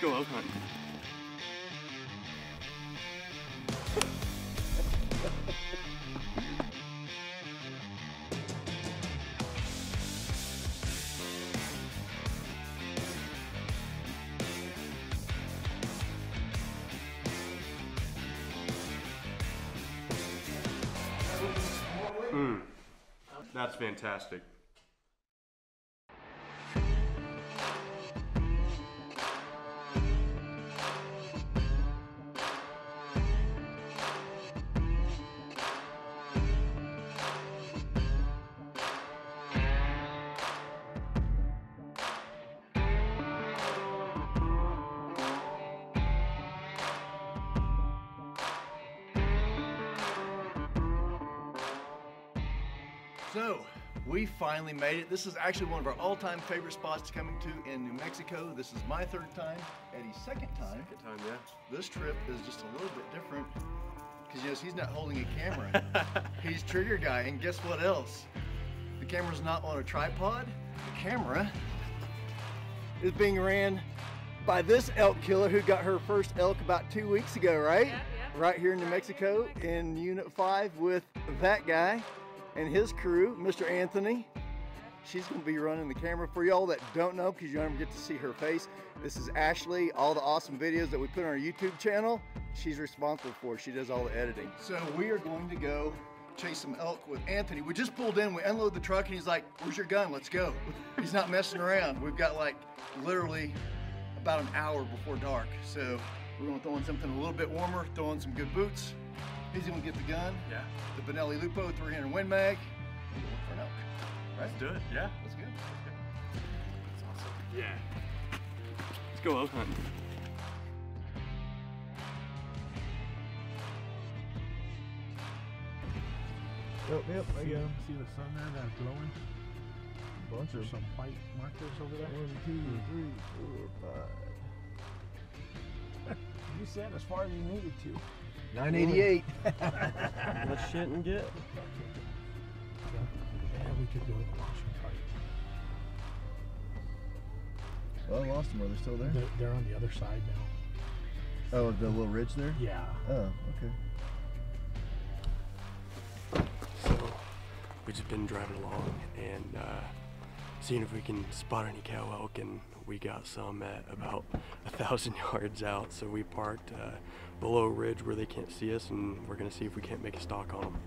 Go elk hunting. Mm. That's fantastic. We finally made it. This is actually one of our all-time favorite spots to coming to in New Mexico. This is my third time, Eddie's second time. Good time, yeah. This trip is just a little bit different because yes, he's not holding a camera. he's trigger guy, and guess what else? The camera's not on a tripod. The camera is being ran by this elk killer who got her first elk about two weeks ago, right? Yeah, yeah. Right here in New Mexico in Unit 5 with that guy and his crew, Mr. Anthony. She's gonna be running the camera for y'all that don't know because you don't ever get to see her face. This is Ashley, all the awesome videos that we put on our YouTube channel, she's responsible for. She does all the editing. So we are going to go chase some elk with Anthony. We just pulled in, we unload the truck and he's like, where's your gun? Let's go. He's not messing around. We've got like literally about an hour before dark. So we're gonna throw in something a little bit warmer, throw in some good boots. He's gonna get the gun, Yeah. the Benelli Lupo 300 Win Mag, and go look for an elk. Right? Let's do it, yeah. Let's go. That's awesome. Yeah. Let's go elk hunting. Yep, yep, I See, got 'em. see the sun there that's glowing? Bunch There's of some white markers over there. One, two, hmm. three, four, five. You said as far as you needed to. 988. Let's shit and get. Yeah, we could go to the washing fight. Well, I lost them. Are they still there? They're, they're on the other side now. Oh, the little ridge there? Yeah. Oh, okay. So, we've just been driving along and uh, seeing if we can spot any cow elk, and we got some at about a thousand yards out. So we parked uh, below ridge where they can't see us, and we're gonna see if we can't make a stalk on them.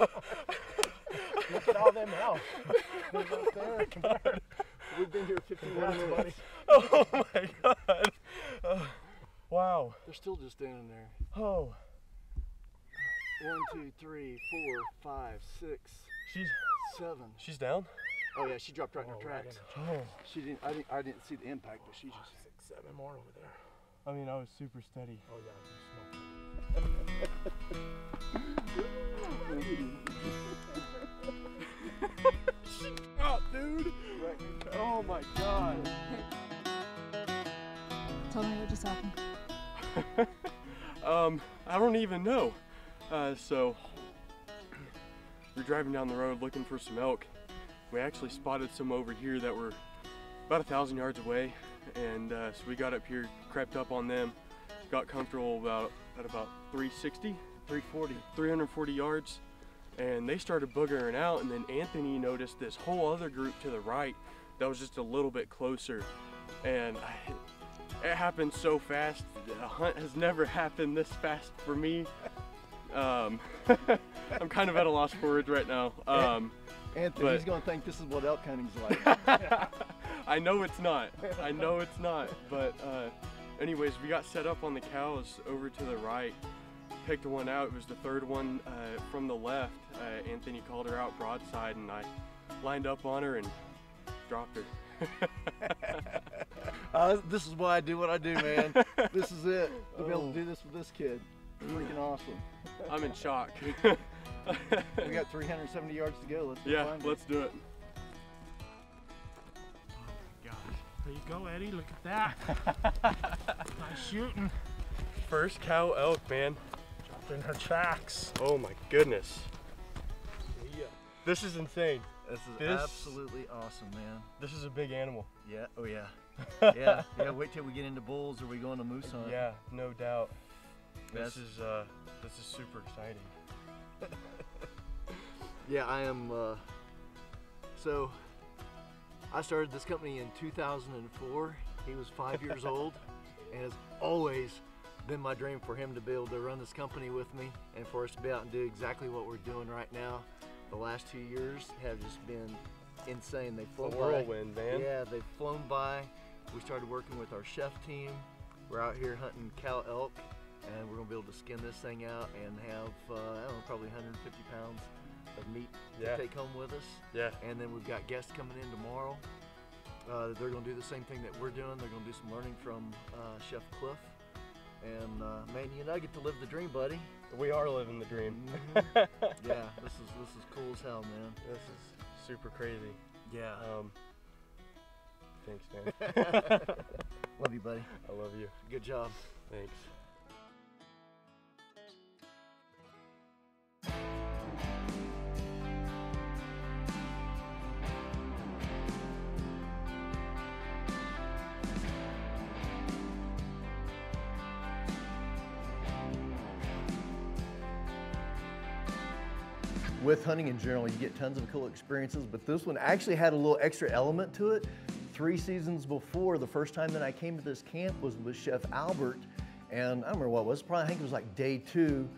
Look at all them elk. There's up there. Come. We've been here 51 Congrats, minutes. Oh my god! Oh, wow. They're still just standing there. Oh, One, two, three, four, five, six, she's seven. she's down. Oh yeah, she dropped right in her Oh, right tracks. in Oh, She didn't. I didn't. I didn't see the impact, but she just. Six, seven more over there. I mean, I was super steady. Oh yeah, my god! Tell me what just happened. Um, I don't even know. Uh, so we're driving down the road looking for some elk. We actually spotted some over here that were about a thousand yards away, and uh, so we got up here, crept up on them, got comfortable about at about 360, 340, 340 yards, and they started boogering out. And then Anthony noticed this whole other group to the right that was just a little bit closer, and I, it happened so fast. A hunt has never happened this fast for me. Um, I'm kind of at a loss for words right now. Um, Anthony, but- he's going to think this is what elk hunting's like. I know it's not. I know it's not. But uh, anyways, we got set up on the cows over to the right. Picked one out. It was the third one uh, from the left. Uh, Anthony called her out broadside, and I lined up on her and dropped her. Uh, this is why I do what I do, man. this is it. To be able to do this with this kid. Freaking awesome. I'm in shock. We got 370 yards to go. Let's go yeah, let's do it. Gosh. There you go, Eddie. Look at that. nice shooting. First cow elk, man. Dropped in her tracks. Oh my goodness. This is insane. This is This- absolutely awesome, man. This is a big animal. Yeah. Oh yeah. yeah. Yeah. Wait till we get into bulls or we go on a moose hunt. Yeah, no doubt. This That's- is uh, this is super exciting. Yeah, I am. Uh, so, I started this company in 2004. He was five years old, and it's always been my dream for him to be able to run this company with me and for us to be out and do exactly what we're doing right now. The last two years have just been insane. They've A flown by. whirlwind, man. Yeah, they've flown by. We started working with our chef team. We're out here hunting cow elk, and we're gonna be able to skin this thing out and have uh, I don't know, probably 150 pounds of meat Yeah. to take home with us. Yeah. And then we've got guests coming in tomorrow. Uh, they're gonna do the same thing that we're doing. They're gonna do some learning from uh, Chef Cliff. And uh, man, you and I get to live the dream, buddy. We are living the dream. Mhm. yeah, this is this is cool as hell, man. This is super crazy. Yeah. Um, thanks, man. Love you, buddy. I love you. Good job. Thanks. With hunting in general, you get tons of cool experiences, but this one actually had a little extra element to it. Three seasons before, the first time that I came to this camp was with Chef Albert, and I don't remember what it was, probably I think it was like day two.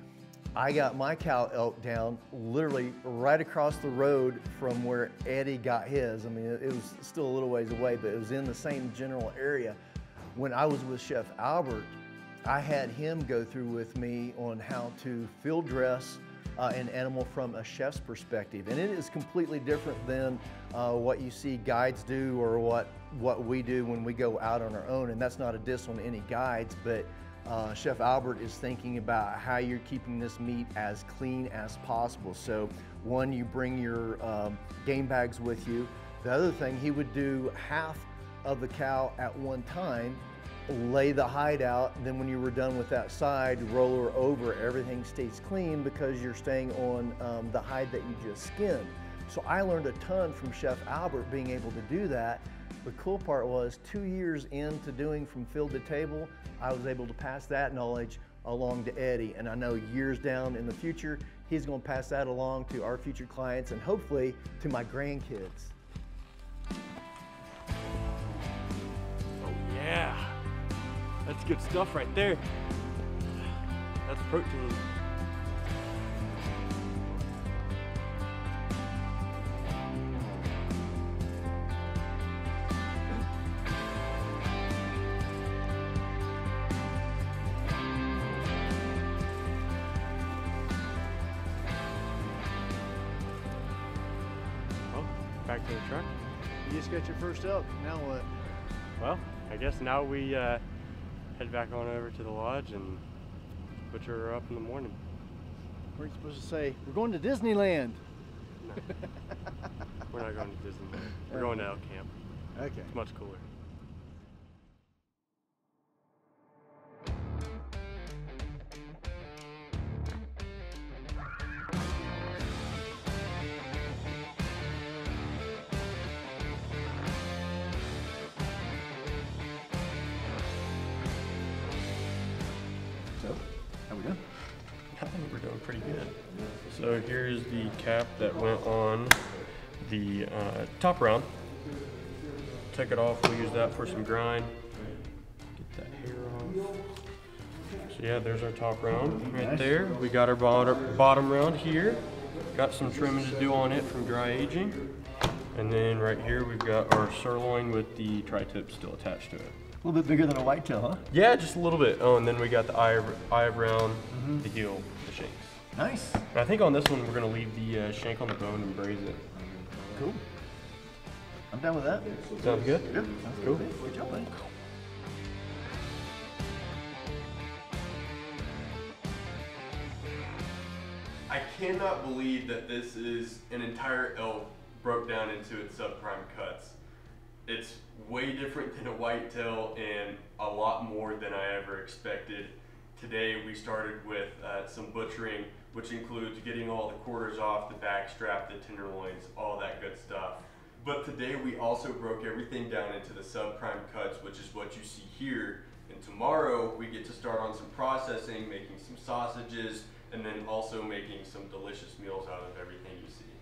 I got my cow elk down literally right across the road from where Eddie got his. I mean, it, it was still a little ways away, but it was in the same general area. When I was with Chef Albert, I had him go through with me on how to field dress uh, an animal from a chef's perspective. And it is completely different than uh, what you see guides do or what, what we do when we go out on our own. And that's not a diss on any guides, but uh, Chef Albert is thinking about how you're keeping this meat as clean as possible. So, one, you bring your um, game bags with you. The other thing, he would do half of the cow at one time lay the hide out. Then when you were done with that side, roll over. Everything stays clean because you're staying on um, the hide that you just skinned. So I learned a ton from Chef Albert being able to do that. The cool part was two years into doing from field to table, I was able to pass that knowledge along to Eddie. And I know years down in the future, he's going to pass that along to our future clients and hopefully to my grandkids. That's good stuff right there. That's protein. Back to the truck. You just got your first elk. Now what? Well, I guess now we uh, head back on over to the lodge and butcher her up in the morning. You supposed to say? We're going to Disneyland. No. We're not going to Disneyland. We're going to elk camp. Okay. It's much cooler. We doing? I think we're doing pretty good. So here's the cap that went on the uh, top round. Take it off, we'll use that for some grind. Get that hair off. So yeah, there's our top round right there. We got our bottom, bottom round here. Got some trimming to do on it from dry aging. And then right here we've got our sirloin with the tri-tip still attached to it. A little bit bigger than a whitetail, huh? Yeah, just a little bit. Oh, and then we got the eye, of- eye of round, the heel, the shanks. Nice. And I think on this one we're gonna leave the uh, shank on the bone and braise it. Cool. I'm down with that. Sounds good? Yep. Sounds Cool. good. Good job, buddy. I cannot believe that this is an entire elk broke down into its subprime cuts. It's way different than a whitetail and a lot more than I ever expected. Today we started with uh, some butchering, which includes getting all the quarters off, the back strap, the tenderloins, all that good stuff. But today we also broke everything down into the subprime cuts, which is what you see here. And tomorrow we get to start on some processing, making some sausages, and then also making some delicious meals out of everything you see.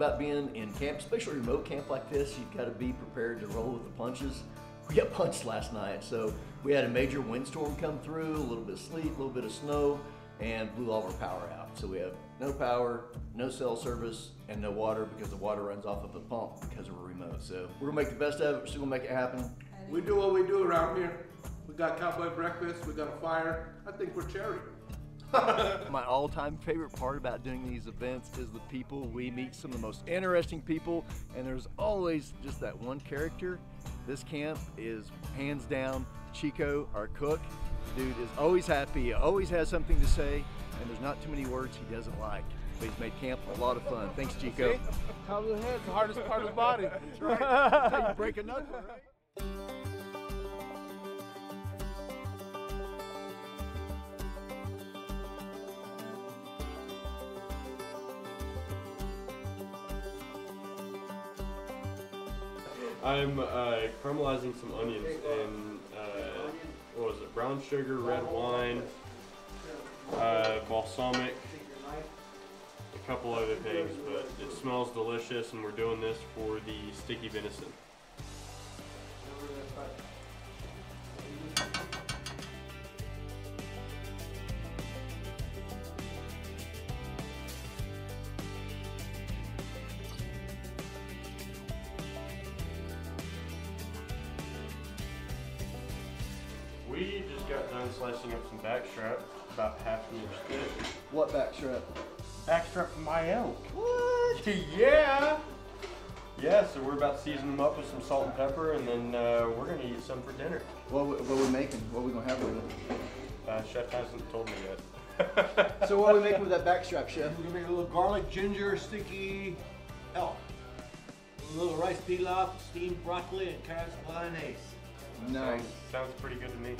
About being in camp, especially remote camp like this, you've got to be prepared to roll with the punches. We got punched last night, so we had a major windstorm come through, a little bit of sleet, a little bit of snow, and blew all our power out. So we have no power, no cell service, and no water because the water runs off of the pump because we're remote. So we're gonna make the best of it. We're still gonna make it happen. We do what we do around here. We got cowboy breakfast, we got a fire. I think we're charity. My all-time favorite part about doing these events is the people. We meet some of the most interesting people, and there's always just that one character. This camp is hands down Chico, our cook. Dude is always happy, always has something to say, and there's not too many words he doesn't like. But he's made camp a lot of fun. Thanks, Chico. Top of the head's the hardest part of the body. That's right. That's how you break a knuckle, right? I'm uh, caramelizing some onions in uh, what was it? Brown sugar, red wine, uh, balsamic, a couple other things, but it smells delicious, and we're doing this for the sticky venison. Got done slicing up some backstrap, about half an inch thick. What backstrap? Backstrap from my elk. What? yeah. Yeah, so we're about to season them up with some salt and pepper, and then uh, we're gonna eat some for dinner. What, we- what are we making? What are we gonna have with it? Uh, chef hasn't told me yet. So what are we making with that backstrap, chef? We're gonna make a little garlic ginger sticky elk. A little rice pilaf, steamed broccoli, and carrots bolognese. Nice. Sounds pretty good to me.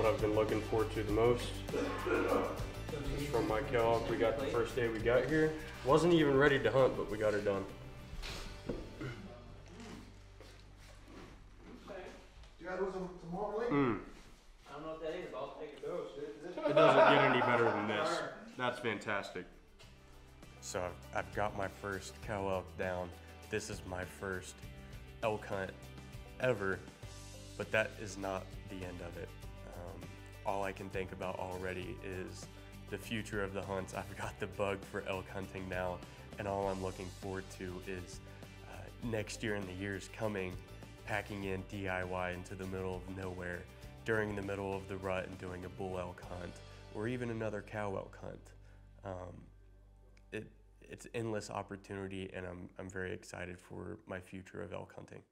What I've been looking forward to the most. This is from my elk we got the first day we got here. Wasn't even ready to hunt, but we got her done. You guys want some, some more late? Mm. I don't know what that is, I'll take a dose. It doesn't get any better than this. That's fantastic. So I've, I've got my first cow elk down. This is my first elk hunt ever, but that is not the end of it. All I can think about already is the future of the hunts. I've got the bug for elk hunting now, And all I'm looking forward to is uh, next year and the years coming, packing in DIY into the middle of nowhere during the middle of the rut and doing a bull elk hunt or even another cow elk hunt. Um, it, it's endless opportunity, and I'm, I'm very excited for my future of elk hunting.